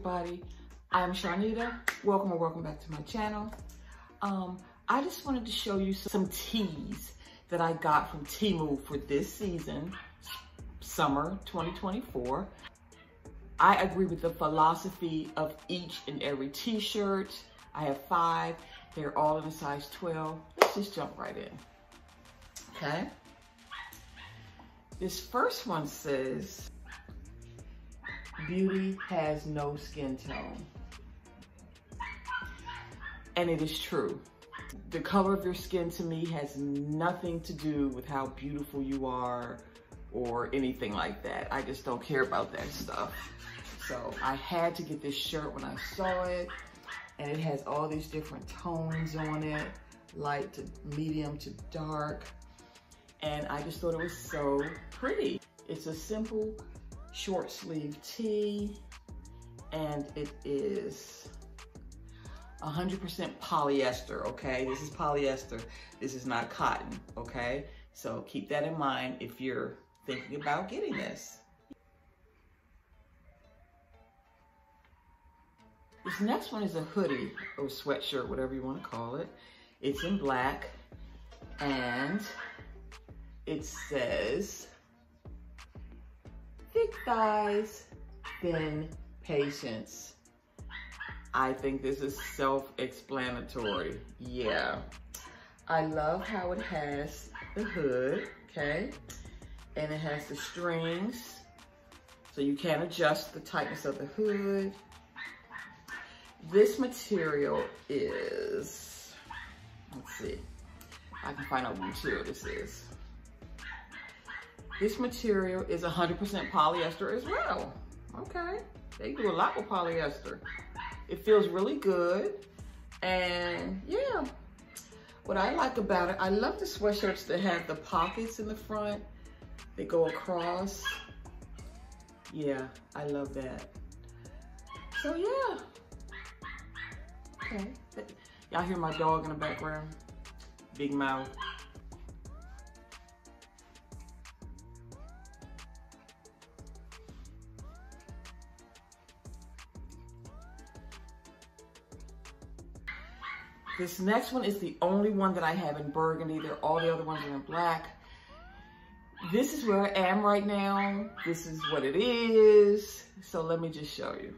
everybody. I'm Charnita. Welcome or welcome back to my channel. Um, I just wanted to show you some tees that I got from Temu for this season, summer 2024. I agree with the philosophy of each and every t-shirt. I have five. They're all in a size 12. Let's just jump right in. Okay. This first one says, beauty has no skin tone. And it is true. The color of your skin to me has nothing to do with how beautiful you are or anything like that. I just don't care about that stuff. So I had to get this shirt when I saw it and it has all these different tones on it, light to medium to dark. And I just thought it was so pretty. It's a simple short sleeve tee and it is 100% polyester, okay? This is polyester. This is not cotton, okay? So keep that in mind if you're thinking about getting this. This next one is a hoodie or sweatshirt, whatever you want to call it. It's in black and it says thick thighs, thin patience. I think this is self-explanatory. Yeah. I love how it has the hood, okay? And it has the strings, so you can adjust the tightness of the hood. This material is, let's see, I can find out what material this is. This material is 100% polyester as well. Okay, they do a lot with polyester. It feels really good. And yeah, what I like about it, I love the sweatshirts that have the pockets in the front. They go across. Yeah, I love that. So yeah. Okay. Y'all hear my dog in the background? Big mouth. This next one is the only one that I have in burgundy. They're, all the other ones are in black. This is where I am right now. This is what it is. So let me just show you.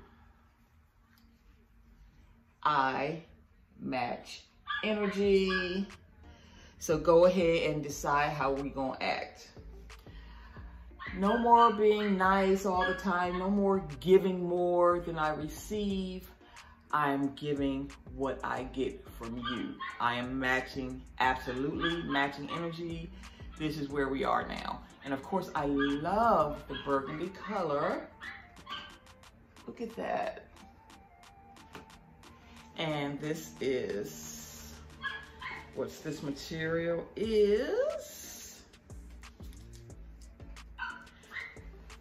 I match energy. So go ahead and decide how we gonna act. No more being nice all the time. No more giving more than I receive. I'm giving what I get from you. I am matching, absolutely matching energy. This is where we are now. And of course, I love the burgundy color. Look at that. And this is, what's this material is?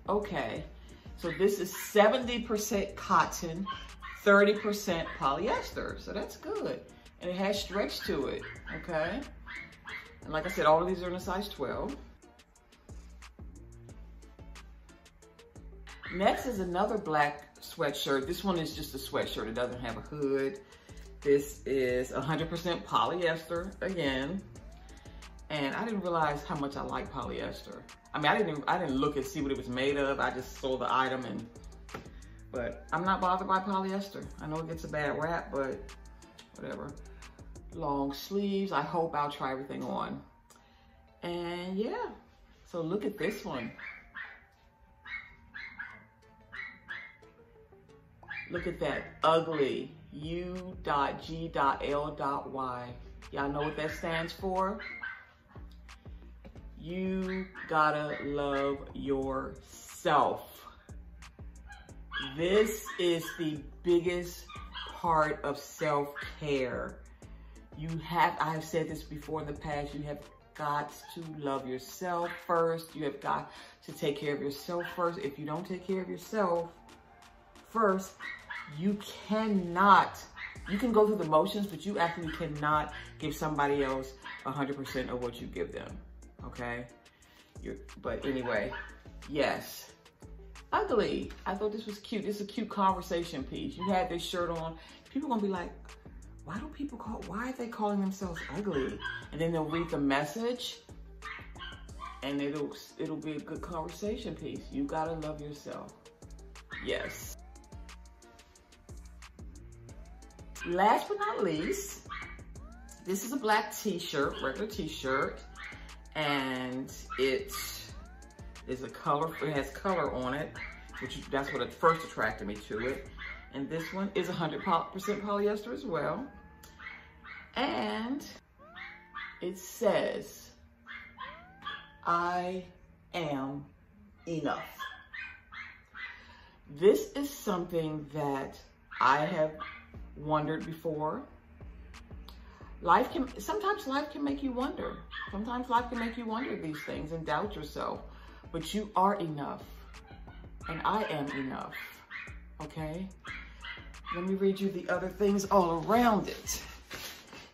Okay, so this is 70% cotton, 30% polyester. So that's good. And it has stretch to it, okay? And like I said, all of these are in a size 12. Next is another black sweatshirt. This one is just a sweatshirt. It doesn't have a hood. This is 100% polyester again. And I didn't realize how much I like polyester. I mean, I didn't I didn't look and see what it was made of. I just saw the item and but I'm not bothered by polyester. I know it gets a bad rap, but whatever. Long sleeves. I hope I'll try everything on. And yeah, so look at this one. Look at that, ugly, U.G.L.Y. Y'all know what that stands for? You gotta love yourself. This is the biggest part of self-care. You have, I have said this before in the past, you have got to love yourself first. You have got to take care of yourself first. If you don't take care of yourself first, you cannot, you can go through the motions, but you actually cannot give somebody else 100% of what you give them, okay? You're, but anyway, yes, ugly. I thought this was cute. This is a cute conversation piece. You had this shirt on. People gonna be like, why do people call, why are they calling themselves ugly? And then they'll read the message and it'll, it'll be a good conversation piece. You gotta love yourself. Yes. Last but not least, this is a black t-shirt, regular t-shirt, and it is a color, it has color on it, which that's what first attracted me to it. And this one is 100% polyester as well. And it says, I am enough. This is something that I have wondered before. Life can, sometimes life can make you wonder. Sometimes life can make you wonder these things and doubt yourself. But you are enough. And I am enough. Okay? Let me read you the other things all around it.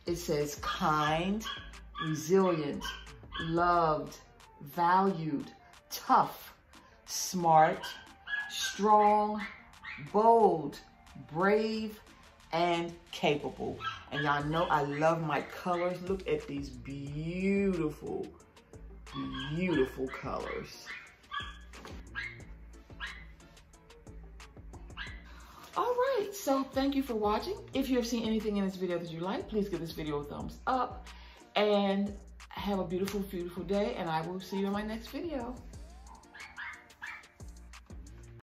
It says kind, resilient, loved, valued, tough, smart, strong, bold, brave, and capable. And y'all know I love my colors. Look at these beautiful, beautiful colors. All right, so thank you for watching. If you have seen anything in this video that you like, please give this video a thumbs up and have a beautiful, beautiful day. And I will see you in my next video.